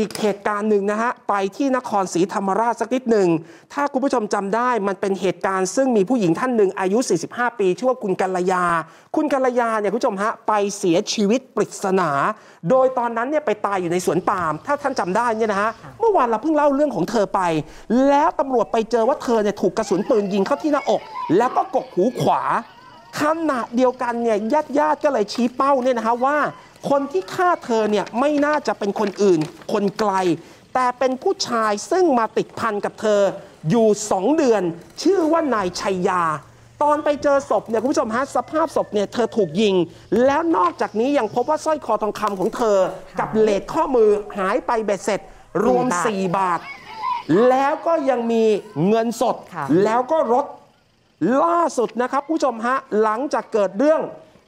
อีกเหตุการณ์หนึ่งนะฮะไปที่นครศรีธรรมราชสักนิดหนึ่ง ถ้าคุณผู้ชมจำได้มันเป็นเหตุการณ์ซึ่งมีผู้หญิงท่านหนึ่งอายุ 45 ปีชื่อว่าคุณกัลยา คุณกัลยาเนี่ยคุณผู้ชมฮะไปเสียชีวิตปริศนา โดยตอนนั้นเนี่ยไปตายอยู่ในสวนปาล์มถ้าท่านจำได้เนี่ยนะฮะเมื่อวานเราเพิ่งเล่าเรื่องของเธอไป แล้วตำรวจไปเจอว่าเธอเนี่ยถูกกระสุนปืนยิงเข้าที่หน้าอก แล้วก็กกหูขวาขณะเดียวกันเนี่ยญาติญาติๆก็เลยชี้เป้าเนี่ยนะฮะว่า คนที่ฆ่าเธอเนี่ยไม่น่าจะเป็นคนอื่น คนไกล แต่เป็นผู้ชายซึ่งมาติดพันกับเธออยู่2เดือน ชื่อว่านายชัยยา ตอนไปเจอศพเนี่ยคุณผู้ชมฮะสภาพศพเนี่ยเธอถูกยิง แล้วนอกจากนี้ยังพบว่าสร้อยคอทองคำของเธอ กับเลสข้อมือหายไปเบ็ดเสร็จ รวม 4 บาท แล้วก็ยังมีเงินสดค่ะแล้วก็รถล่าสุดนะครับคุณผู้ชมฮะหลังจากเกิดเรื่อง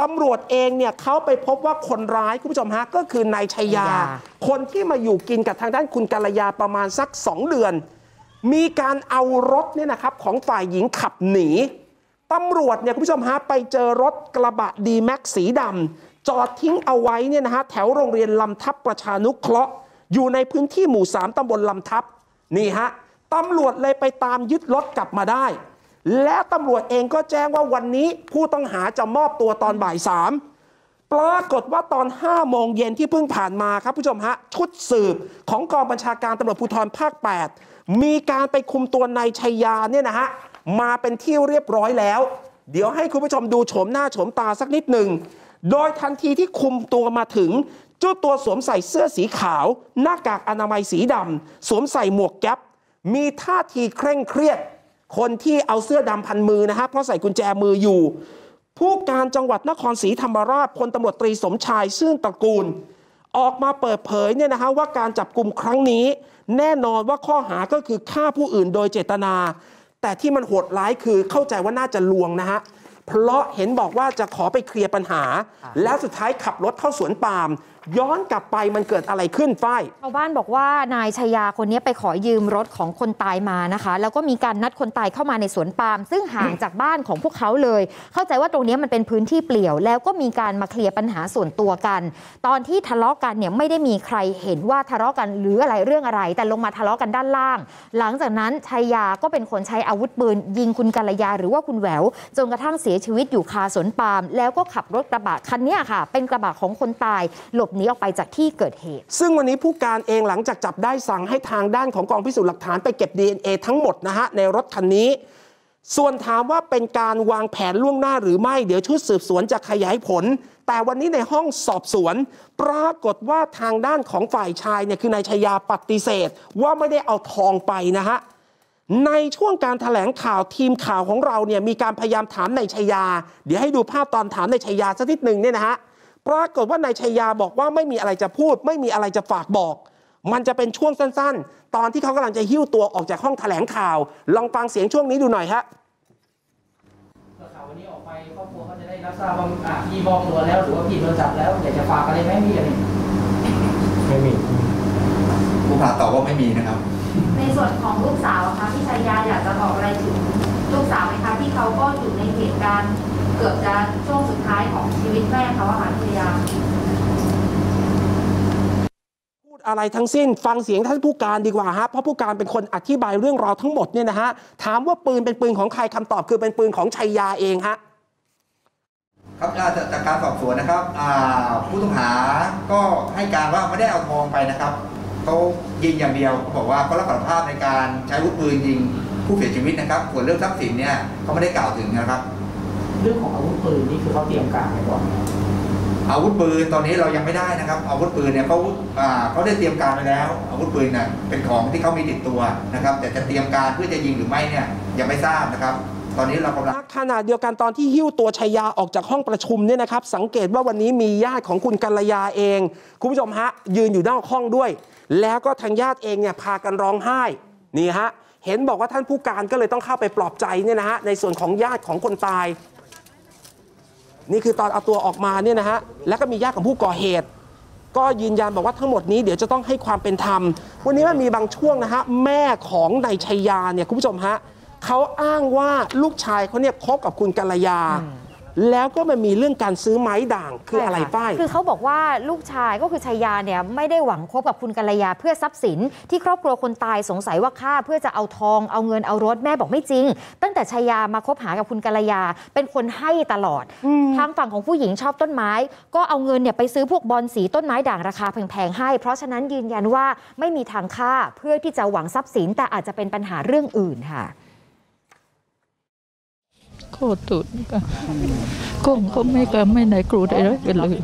ตำรวจเองเนี่ยเขาไปพบว่าคนร้ายคุณผู้ชมฮะก็คือนายชัยยาชัยยา คนที่มาอยู่กินกับทางด้านคุณกัลยาประมาณสัก 2 เดือน มีการเอารถเนี่ยนะครับของฝ่ายหญิงขับหนีตำรวจเนี่ยคุณผู้ชมฮะไปเจอรถกระบะดีแม็กสีดำจอดทิ้งเอาไว้เนี่ยนะฮะแถวโรงเรียนลำทับประชานุเคราะห์ อยู่ในพื้นที่หมู่ 3ตำบลลำทับนี่ฮะตำรวจเลยไปตามยึดรถกลับมาได้ และตำรวจเองก็แจ้งว่าวันนี้ผู้ต้องหาจะมอบตัวตอนบ่ายสามปรากฏว่าตอน 5 โมงเย็นที่เพิ่งผ่านมาครับผู้ชมฮะ ชุดสืบของกองบัญชาการตำรวจภูธรภาค 8 มีการไปคุมตัวนายชัยยาเนี่ยนะฮะ มาเป็นที่เรียบร้อยแล้ว เดี๋ยวให้คุณผู้ชมดูโฉมหน้าโฉมตาสักนิดหนึ่ง โดยทันทีที่คุมตัวมาถึงเจ้าตัวสวมใส่เสื้อสีขาว หน้ากากอนามัยสีดำสวมใส่หมวกแก๊ปมีท่าทีเคร่งเครียด คนที่เอาเสื้อดำพันมือนะฮะเพราะใส่กุญแจมืออยู่ ผู้การจังหวัดนครศรีธรรมราชพลตำรวจตรีสมชายซื่นตระกูล ออกมาเปิดเผยเนี่ยนะฮะว่าการจับกลุ่มครั้งนี้ แน่นอนว่าข้อหาก็คือฆ่าผู้อื่นโดยเจตนา แต่ที่มันโหดร้ายคือเข้าใจว่าน่าจะลวงนะฮะเพราะเห็นบอกว่าจะขอไปเคลียร์ปัญหา แล้วสุดท้ายขับรถเข้าสวนปาล์ม ย้อนกลับไปมันเกิดอะไรขึ้นฝ้ายชาวบ้านบอกว่านายชายาคนนี้ไปขอยืมรถของคนตายมานะคะ แล้วก็มีการนัดคนตายเข้ามาในสวนปาล์มซึ่งห่างจากบ้านของพวกเขาเลย เข้าใจว่าตรงนี้มันเป็นพื้นที่เปลี่ยว แล้วก็มีการมาเคลียร์ปัญหาส่วนตัวกัน ตอนที่ทะเลาะกันเนี่ยไม่ได้มีใครเห็นว่าทะเลาะกันหรืออะไรเรื่องอะไร แต่ลงมาทะเลาะกันด้านล่าง หลังจากนั้นชายาก็เป็นคนใช้อาวุธปืน ยิงคุณกัลยาหรือว่าคุณแหววจนกระทั่งเสียชีวิตอยู่คาสวนปาล์มแล้วก็ขับรถกระบะคันนี้ค่ะ เป็นกระบะของคนตายหลบหนีออกไปจากที่เกิดเหตุ ซึ่งวันนี้ผู้การเองหลังจากจับได้สั่งให้ทางด้านของกองพิสูจน์หลักฐานไปเก็บ DNA ทั้งหมดนะฮะในรถคันนี้ ส่วนถามว่าเป็นการวางแผนล่วงหน้าหรือไม่ เดี๋ยวชุดสืบสวนจะขยายผล แต่วันนี้ในห้องสอบสวน ปรากฏว่าทางด้านของฝ่ายชายเนี่ยคือนายชายาปฏิเสธ ว่าไม่ได้เอาทองไปนะฮะในช่วงการถแถลงข่าวทีมข่าวของเราเนี่ยมีการพยายามถามนายชายา เดี๋ยวให้ดูภาพตอนถามนายชายาสักนิดหนึ่งเนี่ยนะฮะ ปรากฏว่านายชายาบอกว่าไม่มีอะไรจะพูด ไม่มีอะไรจะฝากบอก มันจะเป็นช่วงสั้นๆ ตอนที่เขากำลังจะหิ้วตัวออกจากห้องแถลงข่าว ลองฟังเสียงช่วงนี้ดูหน่อยฮะเมื่อข่าววันนี้ออกไปครอบครัวเขาจะได้รับทราบว่าอะพี่มอบตัวแล้วหรือว่าพี่โดนจับแล้วอยากจะฝากอะไรไหมพี่อะไรไม่มีผู้ผ่าตอบว่าไม่มีนะครับ ในส่วนของลูกสาวอะคะพี่ชายาอยากจะบอกอะไรถึงลูกสาวไหมคะที่เขาก็อยู่ในเหตุการณ์ เกือบจะช่วงสุดท้ายของชีวิตแม่เขาอะค่ะพี่ชายาพูดอะไรทั้งสิ้นฟังเสียงท่านผู้การดีกว่าฮะเพราะผู้การเป็นคนอธิบายเรื่องราวทั้งหมดเนี่ยนะฮะถามว่าปืนเป็นปืนของใครคำตอบคือเป็นปืนของชัยยาเองฮะครับอ่าจากการสอบสวนนะครับผู้ต้องหาก็ให้การว่าไม่ได้เอาทองไปนะครับเขายิงอย่างเดียวเขาบอกว่าเขารับสารภาพในการใช้วุธปืนยิงผู้เสียชีวิตนะครับส่วนเรื่องทรัพย์สินเนี่ยเขาไม่ได้กล่าวถึงนะครับ เรื่องของอาวุธปืนนี่คือเขาเตรียมการไว้ก่อนอาวุธปืนตอนนี้เรายังไม่ได้นะครับ อาวุธปืนเนี่ยเขาอ่าเขาได้เตรียมการไปแล้ว อาวุธปืนน่ะเป็นของที่เขามีติดตัวนะครับ แต่จะเตรียมการเพื่อจะยิงหรือไม่เนี่ยยังไม่ทราบนะครับ ตอนนี้เรากำลังขณะเดียวกันตอนที่หิ้วตัวชัยยาออกจากห้องประชุมเนี่ยนะครับ สังเกตว่าวันนี้มีญาติของคุณกัลยาเอง คุณผู้ชมฮะยืนอยู่นอกห้องด้วย แล้วก็ทางญาติเองเนี่ยพากันร้องไห้นี่ฮะเห็นบอกว่าท่านผู้การก็เลยต้องเข้าไปปลอบใจเนี่ยนะฮะในส่วนของญาติของคนตาย นี่คือตอนเอาตัวออกมาเนี่ยนะฮะแล้วก็มีญาติของผู้ก่อเหตุ ก็ยืนยันบอกว่าทั้งหมดนี้เดี๋ยวจะต้องให้ความเป็นธรรม วันนี้มันมีบางช่วงนะฮะแม่ของนายชัยยาเนี่ยคุณผู้ชมฮะเขาอ้างว่าลูกชายเขาเนี่ยคบกับคุณกัลยา แล้วก็มันมีเรื่องการซื้อไม้ด่างคืออะไรใช่ค่ะป้ายคือเขาบอกว่าลูกชายก็คือชัยยาเนี่ยไม่ได้หวังคบกับคุณกัลยาเพื่อทรัพย์สิน ที่ครอบครัวคนตายสงสัยว่าฆ่าเพื่อจะเอาทองเอาเงินเอารถแม่บอกไม่จริง ตั้งแต่ชัยยามาคบหากับคุณกัลยาเป็นคนให้ตลอด ทางฝั่งของผู้หญิงชอบต้นไม้ ก็เอาเงินเนี่ยไปซื้อพวกบอลสีต้นไม้ด่างราคาแพงๆให้ เพราะฉะนั้นยืนยันว่าไม่มีทางฆ่าเพื่อที่จะหวังทรัพย์สินแต่อาจจะเป็นปัญหาเรื่องอื่นค่ะ โคตรตุนก็ก็เขาไม่ก็ไม่ไหนครูได้เลยกันเลย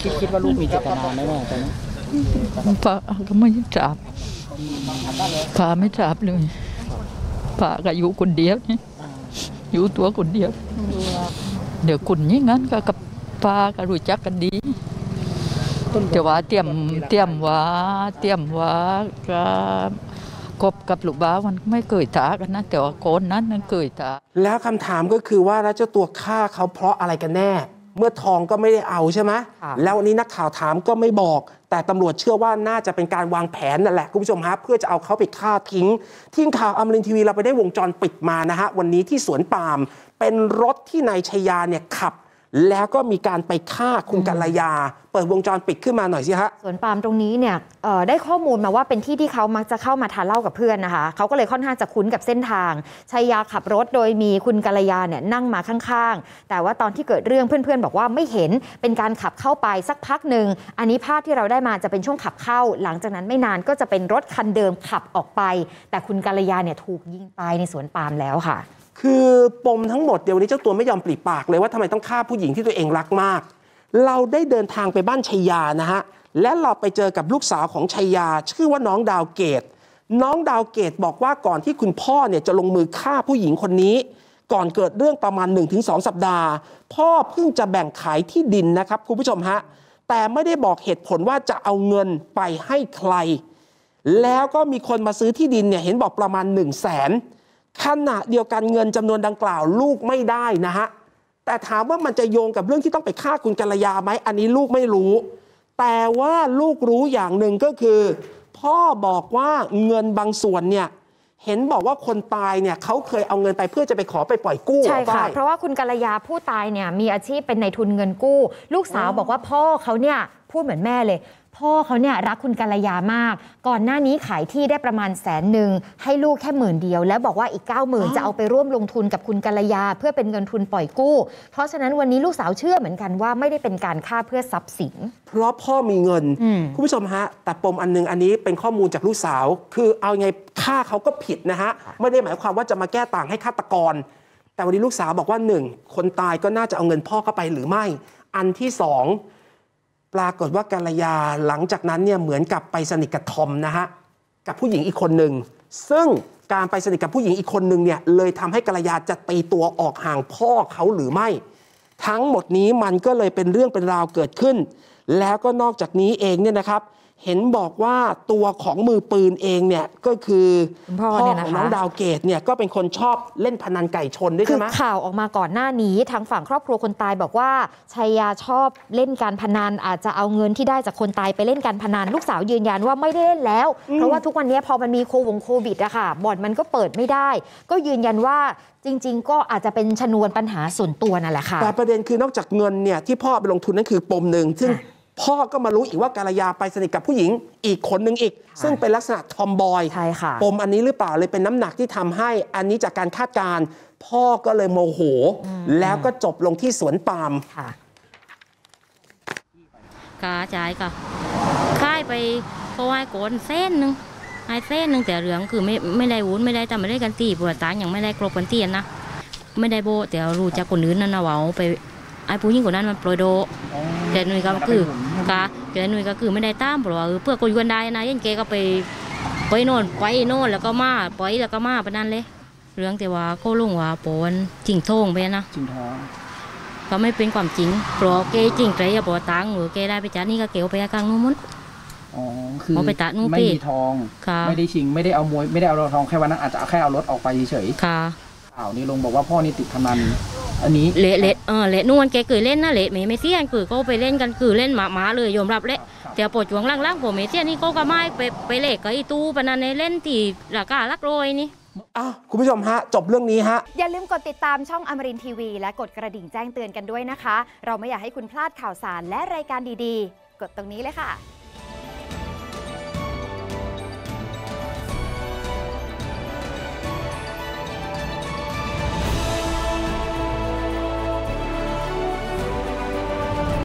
คิดคิดว่าลูกมีเจตนาไหมแม่ตอนนี้ป้าก็ไม่จับป้าไม่จับเลยป้าก็อยู่คนเดียวนี่อยู่ตัวคนเดียว เดี๋ยวคุณอย่างนั้นก็กับป้าก็รู้จักกันดีแต่ว่าเตรียมเตรียมว่าเตรียมว่าก็ กบกับลูกบ้าวมันไม่เคยทากันนะแต่ว่าโคนนั้นมันเคยทาแล้วคำถามก็คือว่าแล้วเจ้าตัวฆ่าเขาเพราะอะไรกันแน่ เมื่อทองก็ไม่ได้เอาใช่ไหมค่ะแล้ววันนี้นักข่าวถามก็ไม่บอก แต่ตำรวจเชื่อว่าน่าจะเป็นการวางแผนนั่นแหละคุณผู้ชมฮะเพื่อจะเอาเขาไปฆ่าทิ้ง ทีมข่าวอมรินทร์ทีวีเราไปได้วงจรปิดมานะฮะวันนี้ที่สวนปาล์มเป็นรถที่นายชยาเนี่ยขับ แล้วก็มีการไปฆ่าคุณกัลยา เปิดวงจรปิดขึ้นมาหน่อยสิฮะสวนปาล์มตรงนี้เนี่ยได้ข้อมูลมาว่าเป็นที่ที่เขามักจะเข้ามาทานเหล้ากับเพื่อนนะคะเขาก็เลยค่อนข้างจะคุ้นกับเส้นทางชัยยาขับรถโดยมีคุณกัลยาเนี่ยนั่งมาข้างๆ แต่ว่าตอนที่เกิดเรื่องเพื่อนๆ บอกว่าไม่เห็นเป็นการขับเข้าไปสักพักหนึ่งอันนี้ภาพที่เราได้มาจะเป็นช่วงขับเข้า หลังจากนั้นไม่นานก็จะเป็นรถคันเดิมขับออกไป แต่คุณกัลยาเนี่ยถูกยิงตายในสวนปาล์มแล้วค่ะ คือปมทั้งหมดเดี๋ยววันนี้เจ้าตัวไม่ยอมปลีปากเลยว่าทำไมต้องฆ่าผู้หญิงที่ตัวเองรักมาก เราได้เดินทางไปบ้านชัยยานะฮะและเราไปเจอกับลูกสาวของชัยยา ชื่อว่าน้องดาวเกต น้องดาวเกตบอกว่าก่อนที่คุณพ่อเนี่ยจะลงมือฆ่าผู้หญิงคนนี้ ก่อนเกิดเรื่องประมาณ 1-2 สัปดาห์ พ่อเพิ่งจะแบ่งขายที่ดินนะครับคุณผู้ชมฮะแต่ไม่ได้บอกเหตุผลว่าจะเอาเงินไปให้ใคร แล้วก็มีคนมาซื้อที่ดินเนี่ยเห็นบอกประมาณ 1 0 0 0 0แสน ขณะเดียวกันเงินจำนวนดังกล่าวลูกไม่ได้นะฮะแต่ถามว่ามันจะโยงกับเรื่องที่ต้องไปฆ่าคุณกัลยาไหมอันนี้ลูกไม่รู้ แต่ว่าลูกรู้อย่างหนึ่งก็คือ พ่อบอกว่าเงินบางส่วนเนี่ยเห็นบอกว่าคนตายเนี่ยเขาเคยเอาเงินไปเพื่อจะไปขอไปปล่อยกู้ใช่ค่ะป้ายเพราะว่าคุณกัลยาผู้ตายเนี่ยมีอาชีพเป็นในายทุนเงินกู้ ลูกสาวบอกว่าพ่อเขาเนี่ยพูดเหมือนแม่เลย พ่อเขาเนี่ยรักคุณกัลยามาก ก่อนหน้านี้ขายที่ได้ประมาณแสนหนึ่งให้ลูกแค่หมื่นเดียว แล้วบอกว่าอีก9 0,000จะเอาไปร่วมลงทุนกับคุณกัลยา เพื่อเป็นเงินทุนปล่อยกู้ เพราะฉะนั้นวันนี้ลูกสาวเชื่อเหมือนกันว่าไม่ได้เป็นการฆ่าเพื่อทรัพย์สิน เพราะพ่อมีเงินอืมคุณผู้ชมฮะ แต่ปมอันหนึงอันนี้เป็นข้อมูลจากลูกสาว คือเอาไงฆ่าเขาก็ผิดนะฮะไม่ได้หมายความว่าจะมาแก้ต่างให้ฆาตกร แต่วันนี้ลูกสาวบอกว่าหนึ่งคนตายก็น่าจะเอาเงินพ่อเข้าไปหรือไม่ อันที่สอง ปรากฏว่ากาลยาหลังจากนั้นเนี่ยเหมือนกับไปสนิทกับทอมนะฮะกับผู้หญิงอีกคนหนึ่งซึ่งการไปสนิทกับผู้หญิงอีกคนหนึ่งเนี่ยเลยทำให้กัลยาจะตีตัวออกห่างพ่อเขาหรือไม่ ทั้งหมดนี้มันก็เลยเป็นเรื่องเป็นราวเกิดขึ้น แล้วก็นอกจากนี้เองเนี่ยนะครับ เห็นบอกว่าตัวของมือปืนเองเนี่ยก็คือคุณพ่อเนี่ยนะคะของน้องดาวเกตเนี่ยก็เป็นคนชอบเล่นพนันไก่ชนด้วยคืใช่อไหมข่าวออกมาก่อนหน้านี้ทางฝั่งครอบครัวคนตายบอกว่าชัยยาชอบเล่นการพนันอาจจะเอาเงินที่ได้จากคนตายไปเล่นการพนันลูกสาวยืนยันว่าไม่ได้เล่นแล้ว เพราะว่าทุกวันนี้พอมันมีโควงโควิดอะค่ะบ่อนมันก็เปิดไม่ได้ ก็ยืนยันว่าจริง ๆ ก็อาจจะเป็นชนวนปัญหาส่วนตัวนั่นแหละค่ะแต่ประเด็นคือนอกจากเงินเนี่ยที่พ่อไปลงทุนนั่นคือปมหนึ่งซึ่งค่ะ พ่อก็มารู้อีกว่าการยาไปสนิทกับผู้หญิงอีกคนหนึ่งอีก ซึ่งเป็นลักษณะทอมบอยใช่ค่ะปมอันนี้หรือเปล่าเลยเป็นน้ำหนักที่ทำให้อันนี้จากการคาดการณ์พ่อก็เลยโมโห แล้วก็จบลงที่สวนปาล์มค่ะกาจ่ายก็ค่ายไปก็ให้โกนเส้นหนึ่งให้เส้นหนึ่งแต่เหลืองคือไม่ไม่ได้วุ้นไม่ได้ทำไม่ได้กันตีปวดตางยังไม่ได้กรบกันตีนะไม่ได้โบะแต่รู้จักคนอื่นนั่นนะว่าเอาไปไอ้ผู้หญิงคนนั้นมันโปรยโดแต่หนุ่ยก็คือ กาแต่หนุ่ยก็คือไม่ได้ตามเพราะว่าเออเพื่อกูอยู่กันได้นะยันเกก็ไปไปโน่นไปโน่นแล้วก็มาไปแล้วก็มาไปนั่นเลย เรื่องแต่ว่าเขาลุงว่าโปนจริงโท่งไปนะจริงท้องก็ไม่เป็นความจริงเพราะเกจริงใจอย่าบอกตังค์หรือเกได้ไปจัดนี่ก็เกเอาไปกลางนู้นหมดอ๋อคือเอาไปตะนู่นไม่พี่มีทองค่ะไม่ได้ชิงไม่ได้เอามวยไม่ได้เอาทองแค่วันนั้นอาจจะแค่เอารถออกไปเฉยค่ะๆข่าวนี้ลงบอกว่าพ่อนี่ติดพนัน อันนี้เละเละเออเละนู่นแกเคยเล่นนะเละเมย์ไม่เสียนคือก็ไปเล่นกันคือเล่นหมาหมาเลยยอมรับเละแต่ปวดจวงล่างๆผมเมเสียนนี่ก็ก็ไม่ไปไปเละกับไอ้ตู้ปนันในเล่นที่ราคาลักโรยนี่อ้าวคุณผู้ชมฮะ จบเรื่องนี้ฮะ อย่าลืมกดติดตามช่องอมรินทีวี และกดกระดิ่งแจ้งเตือนกันด้วยนะคะ เราไม่อยากให้คุณพลาดข่าวสารและรายการดีๆ กดตรงนี้เลยค่ะ